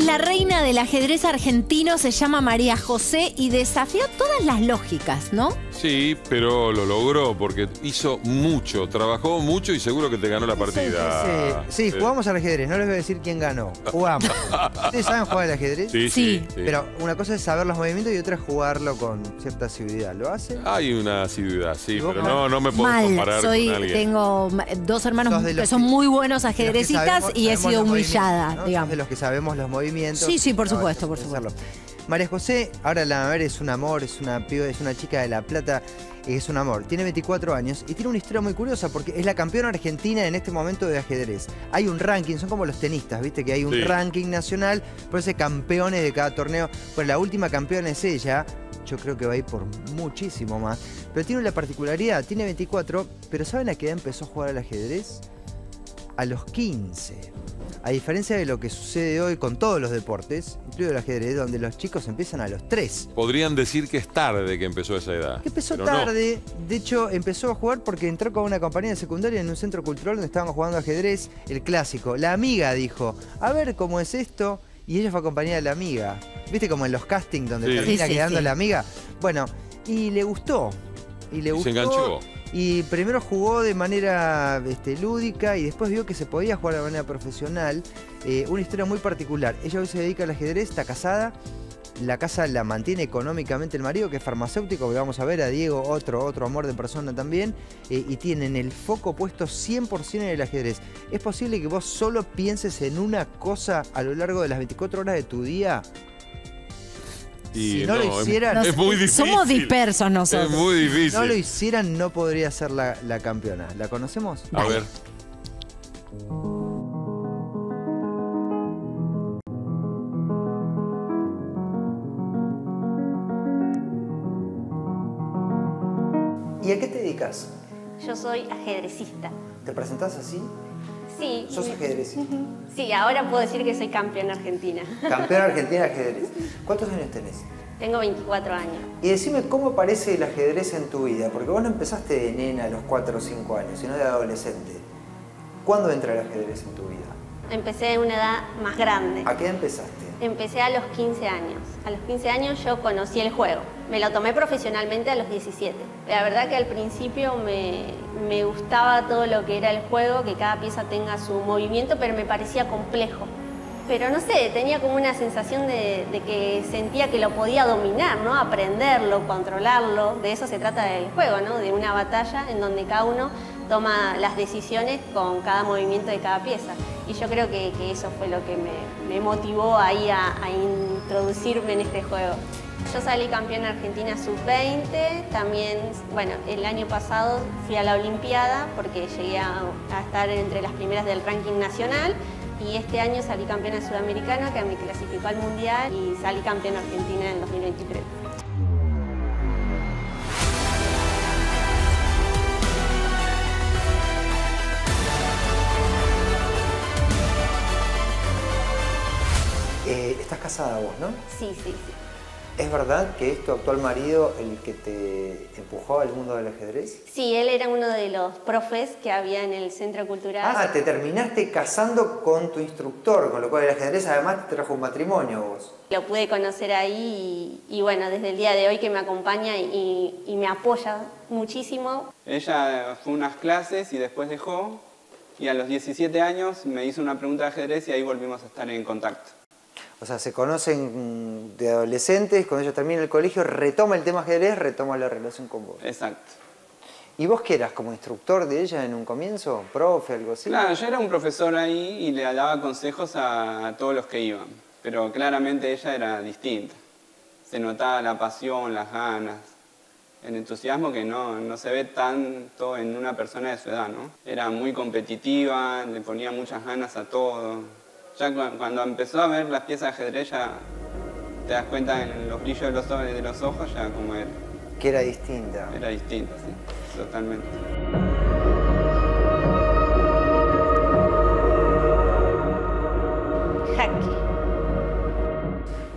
es la reina del ajedrez argentino, se llama María José y desafió todas las lógicas, ¿no? Sí, pero lo logró porque hizo mucho, trabajó mucho y seguro que te ganó la partida. Sí, jugamos al ajedrez, no les voy a decir quién ganó. Jugamos. ¿Ustedes saben jugar al ajedrez? Sí, sí, Pero una cosa es saber los movimientos y otra es jugarlo con cierta asiduidad. ¿Lo hace? Hay una asiduidad, sí, pero no, no me puedo Mal. comparar soy, con alguien. Tengo dos hermanos que son muy buenos ajedrecistas y he sido humillada, digamos. De los que sabemos los movimientos. Sí, sí, por supuesto, por supuesto. María José, ahora la ver es un amor, es una es una chica de La Plata, es un amor. Tiene 24 años y tiene una historia muy curiosa porque es la campeona argentina en este momento de ajedrez. Hay un ranking, son como los tenistas, ¿viste? Que hay un ranking nacional, por ese campeones de cada torneo. Pues la última campeona es ella, yo creo que va a ir por muchísimo más. Pero tiene la particularidad, tiene 24, pero ¿saben a qué edad empezó a jugar al ajedrez? A los 15. A diferencia de lo que sucede hoy con todos los deportes, incluido el ajedrez, donde los chicos empiezan a los 3. Podrían decir que es tarde que empezó esa edad. Que empezó tarde. De hecho, empezó a jugar porque entró con una compañía de secundaria en un centro cultural donde estaban jugando ajedrez, el clásico. La amiga dijo, a ver cómo es esto. Y ella fue acompañada de la amiga. ¿Viste como en los castings donde termina quedando la amiga? Bueno, y le gustó. Y le gustó. Se enganchó. Y primero jugó de manera este, lúdica y después vio que se podía jugar de manera profesional. Eh, una historia muy particular. Ella hoy se dedica al ajedrez, está casada. La casa la mantiene económicamente el marido, que es farmacéutico, que vamos a ver a Diego, otro, otro amor de persona también, eh, y tienen el foco puesto 100% en el ajedrez. ¿Es posible que vos solo pienses en una cosa a lo largo de las 24 horas de tu día? Si no, lo hicieran... Es, muy difícil. Somos dispersos nosotros. Es muy difícil. Si no lo hicieran, no podría ser la, campeona. ¿La conocemos? A ver. ¿Y a qué te dedicas? Yo soy ajedrecista. ¿Te presentás así? Sí. ¿Sos ajedrecista? Sí, ahora puedo decir que soy campeona argentina. Campeona argentina de ajedrez. ¿Cuántos años tenés? Tengo 24 años. Y decime cómo aparece el ajedrez en tu vida, porque vos no empezaste de nena a los 4 o 5 años, sino de adolescente. ¿Cuándo entra el ajedrez en tu vida? Empecé en una edad más grande. ¿A qué empezaste? Empecé a los 15 años. A los 15 años yo conocí el juego. Me lo tomé profesionalmente a los 17. La verdad que al principio me, me gustaba todo lo que era el juego, que cada pieza tenga su movimiento, pero me parecía complejo. Pero no sé, tenía como una sensación de, de, que sentía que lo podía dominar, ¿no? Aprenderlo, controlarlo. De eso se trata del juego, ¿no? De una batalla en donde cada uno toma las decisiones con cada movimiento de cada pieza. Y yo creo que, eso fue lo que me, motivó ahí a, introducirme en este juego. Yo salí campeona argentina sub-20, también, bueno, el año pasado fui a la Olimpiada porque llegué a, a, estar entre las primeras del ranking nacional y este año salí campeona sudamericana que me clasificó al mundial y salí campeona argentina en 2023. Casada vos, ¿no? Sí, sí, sí. ¿Es verdad que es tu actual marido el que te empujó al mundo del ajedrez? Sí, él era uno de los profes que había en el centro cultural. Ah, te terminaste casando con tu instructor, con lo cual el ajedrez además te trajo un matrimonio vos. Lo pude conocer ahí y, bueno, desde el día de hoy que me acompaña y, y me apoya muchísimo. Ella fue unas clases y después dejó y a los 17 años me hizo una pregunta de ajedrez y ahí volvimos a estar en contacto. O sea, se conocen de adolescentes, cuando ella termina el colegio, retoma el tema ajedrez, retoma la relación con vos. Exacto. ¿Y vos qué eras? ¿Como instructor de ella en un comienzo? ¿Profe, algo así? Claro, yo era un profesor ahí y le daba consejos a, todos los que iban. Pero claramente ella era distinta. Se notaba la pasión, las ganas, el entusiasmo que no, no se ve tanto en una persona de su edad, ¿no? Era muy competitiva, le ponía muchas ganas a todo ya cuando empezó a ver las piezas de ajedrez ya te das cuenta en los brillos de los, de los ojos ya como era. Que era distinta. Era distinta, sí, totalmente. Jaque.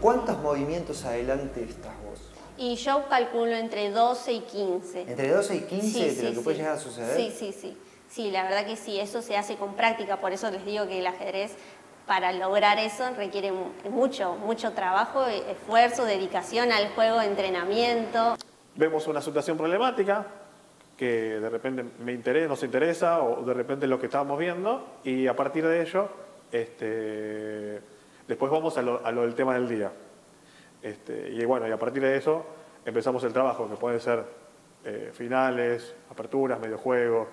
¿Cuántos movimientos adelante estás vos? Y yo calculo entre 12 y 15. ¿Entre 12 y 15 de lo que puede llegar a suceder? Sí, sí, sí. Sí, la verdad que sí, eso se hace con práctica, por eso les digo que el ajedrez para lograr eso requiere mucho, mucho trabajo, esfuerzo, dedicación al juego, entrenamiento. Vemos una situación problemática que de repente me interesa, nos interesa o de repente lo que estábamos viendo y a partir de ello este, después vamos a lo, del tema del día. Este, y bueno, y a partir de eso empezamos el trabajo, que pueden ser eh, finales, aperturas, mediojuegos.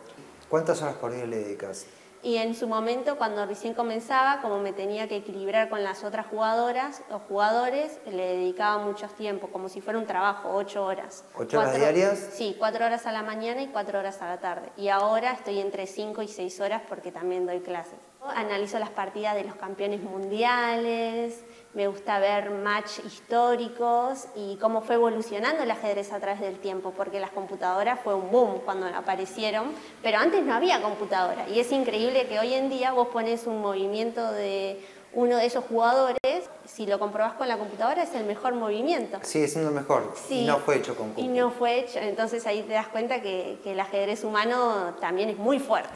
¿Cuántas horas por día le dedicas? Y en su momento, cuando recién comenzaba, como me tenía que equilibrar con las otras jugadoras o jugadores, le dedicaba mucho tiempo, como si fuera un trabajo, ocho horas. ¿Ocho horas diarias? Sí, cuatro horas a la mañana y cuatro horas a la tarde. Y ahora estoy entre cinco y seis horas porque también doy clases. Analizo las partidas de los campeones mundiales, me gusta ver match históricos y cómo fue evolucionando el ajedrez a través del tiempo, porque las computadoras fue un boom cuando aparecieron, pero antes no había computadora y es increíble que hoy en día vos pones un movimiento de uno de esos jugadores, si lo comprobás con la computadora es el mejor movimiento. Sigue siendo el mejor y no fue hecho con computadora. Y no fue hecho, entonces ahí te das cuenta que el ajedrez humano también es muy fuerte.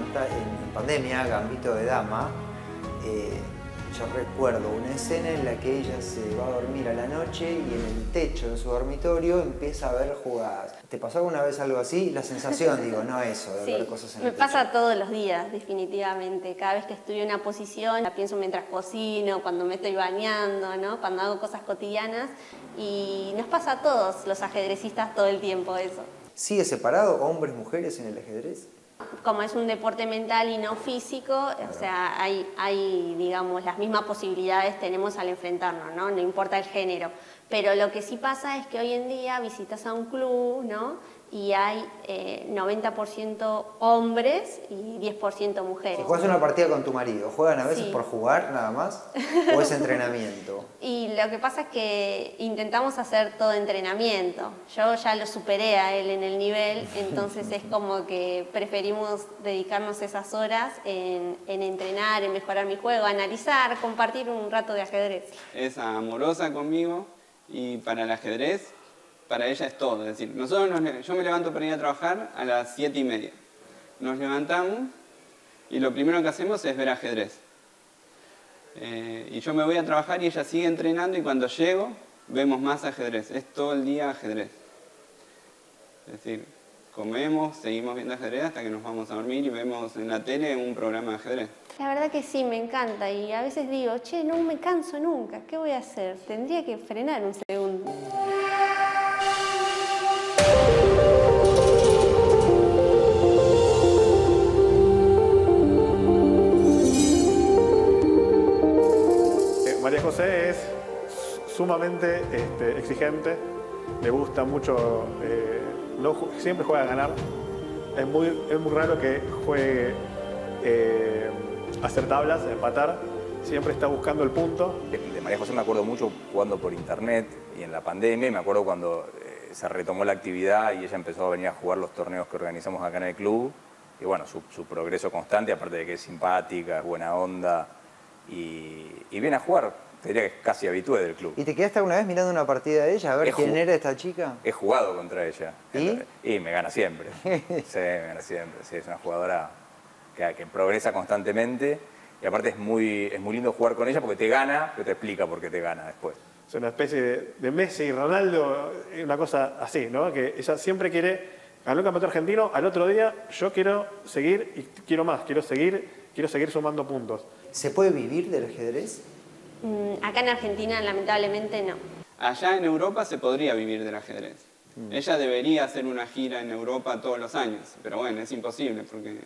En, pandemia, Gambito de Dama. Eh, yo recuerdo una escena en la que ella se va a dormir a la noche y en el techo de su dormitorio empieza a ver jugadas. ¿Te pasó alguna vez algo así? La sensación, digo, no eso, de ver cosas en me pasa todos los días, definitivamente. Cada vez que en una posición, la pienso mientras cocino, cuando me estoy bañando, ¿no? cuando hago cosas cotidianas. Y nos pasa a todos los ajedrecistas todo el tiempo eso. ¿Sigue separado hombres, mujeres en el ajedrez? Como es un deporte mental y no físico, o sea, hay, hay, digamos, las mismas posibilidades tenemos al enfrentarnos, ¿no? No importa el género. Pero lo que sí pasa es que hoy en día visitas a un club, ¿no? Y hay 90% eh, hombres y 10% mujeres. Si juegas una partida con tu marido, ¿juegan a veces por jugar nada más? ¿O es entrenamiento? Y lo que pasa es que intentamos hacer todo entrenamiento. Yo ya lo superé a él en el nivel, entonces es como que preferimos dedicarnos esas horas en, en entrenar, en mejorar mi juego, analizar, compartir un rato de ajedrez. Es amorosa conmigo y para el ajedrez para ella es todo. Es decir, nosotros yo me levanto para ir a trabajar a las siete y media. Nos levantamos y lo primero que hacemos es ver ajedrez. Eh, y yo me voy a trabajar y ella sigue entrenando y cuando llego vemos más ajedrez. Es todo el día ajedrez. Es decir, comemos, seguimos viendo ajedrez hasta que nos vamos a dormir y vemos en la tele un programa de ajedrez. La verdad que sí, me encanta y a veces digo, che, no me canso nunca, ¿qué voy a hacer? Tendría que frenar un segundo. Sumamente este, exigente, le gusta mucho, eh, siempre juega a ganar. Es muy, es muy raro que juegue eh, hacer tablas, empatar, siempre está buscando el punto. De María José me acuerdo mucho jugando por internet y en la pandemia, me acuerdo cuando eh, se retomó la actividad y ella empezó a venir a jugar los torneos que organizamos acá en el club. Y bueno, su, su progreso constante, aparte de que es simpática, es buena onda, y, viene a jugar, diría que es casi habitué del club. ¿Y te quedaste alguna vez mirando una partida de ella a ver quién era esta chica? He jugado contra ella. ¿Y? Y me gana siempre. sí, me gana siempre. Sí, es una jugadora que, que, progresa constantemente y aparte es muy, es muy lindo jugar con ella porque te gana, pero te explica por qué te gana después. Es una especie de, de Messi y Ronaldo, una cosa así, ¿no? Que ella siempre quiere ganar un campeonato argentino, al otro día yo quiero seguir y quiero más, quiero seguir, quiero seguir sumando puntos. ¿Se puede vivir del ajedrez? Mm, acá en Argentina lamentablemente no. Allá en Europa se podría vivir del ajedrez. Mm. Ella debería hacer una gira en Europa todos los años, pero bueno, es imposible porque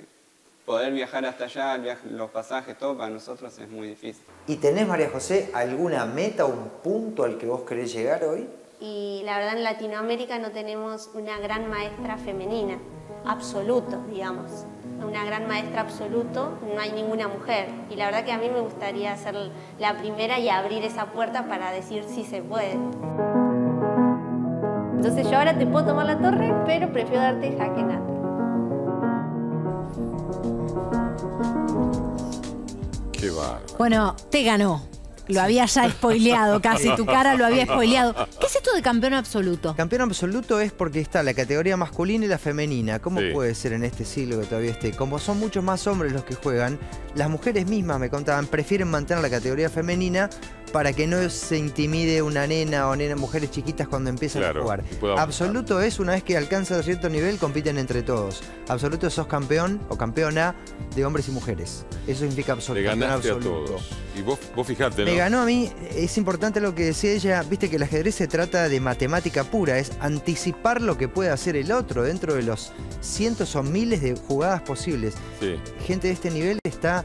poder viajar hasta allá, los pasajes, todo para nosotros es muy difícil. ¿Y tenés, María José, alguna meta, un punto al que vos querés llegar hoy? Y la verdad en Latinoamérica no tenemos una gran maestra femenina, absoluto, digamos una gran maestra absoluto, no hay ninguna mujer. Y la verdad que a mí me gustaría ser la primera y abrir esa puerta para decir si se puede. Entonces yo ahora te puedo tomar la torre, pero prefiero darte jaque nada. Qué bárbaro. Bueno, te ganó. Lo había ya spoileado casi, tu cara lo había spoileado. ¿Qué es esto de campeón absoluto? Campeón absoluto es porque está la categoría masculina y la femenina. ¿Cómo Sí. puede ser en este siglo que todavía esté? Como son muchos más hombres los que juegan, las mujeres mismas me contaban, prefieren mantener la categoría femenina para que no se intimide una nena o nena, mujeres chiquitas cuando empiezan Claro, a jugar. Absoluto es una vez que alcanza cierto nivel, compiten entre todos. Absoluto sos campeón o campeona de hombres y mujeres. Eso significa Le absoluto. campeón ganaste a todos. Y vos, vos fijate, ¿no? Me ganó a mí, es importante lo que decía ella, viste que el ajedrez se trata de matemática pura, es anticipar lo que puede hacer el otro dentro de los cientos o miles de jugadas posibles. Sí. Gente de este nivel está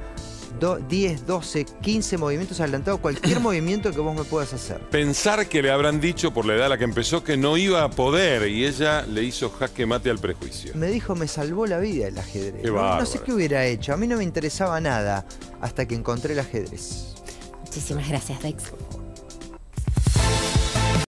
do- 10, 12, 15 movimientos adelantados, cualquier movimiento que vos me puedas hacer. Pensar que le habrán dicho por la edad a la que empezó que no iba a poder y ella le hizo jaque mate al prejuicio. Me dijo, me salvó la vida el ajedrez. Qué No- no, sé qué hubiera hecho, a mí no me interesaba nada hasta que encontré el ajedrez. Muchísimas gracias, Dex.